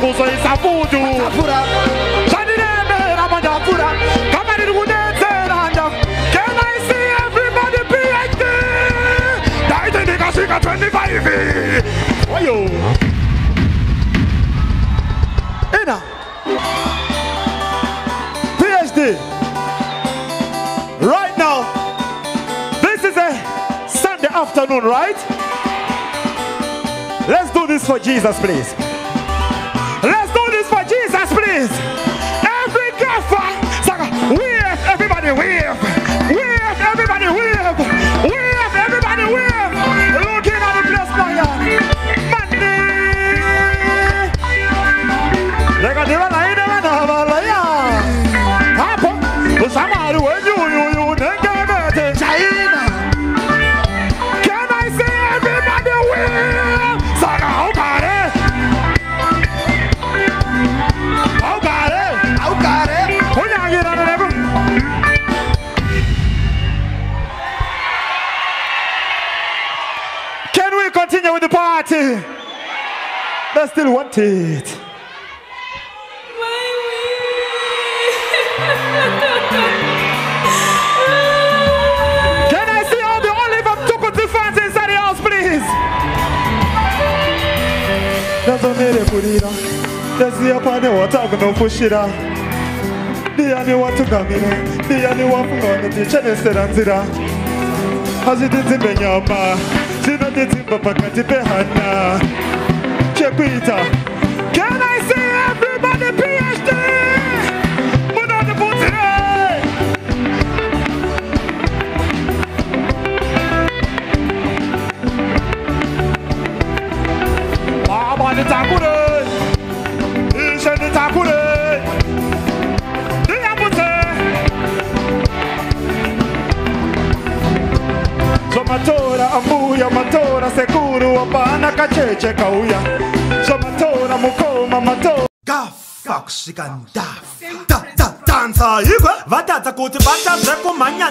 kuzoisa futu Tafura. zvandiremera mandapfura kama riri kudetseranda can i see everybody phd ndaiti ndikasvika 25 oyo ina. Phd right now this is a sunday afternoon right? Let's do this for jesus please wave, everybody we continue with the party? They still want it. Can I see all the olive and tukutu fans inside the house, please? ndazomere kurira ndaziya pane watakunofushira ndiyani watugamira ndiyani wafunga wanotikenesera nzira hazvitidzimbe nyama zvinotidzimba pakati pehana chekuita Can I see everybody PhD? Munondibvunzire. Baba nitakure, Ambuya matora sekuru wapana kacheche kauya. Zomatora mukoma matora. Gafa kusvika ndafa. Da da danza ikwe. vatadza kuti vatadze kumhanya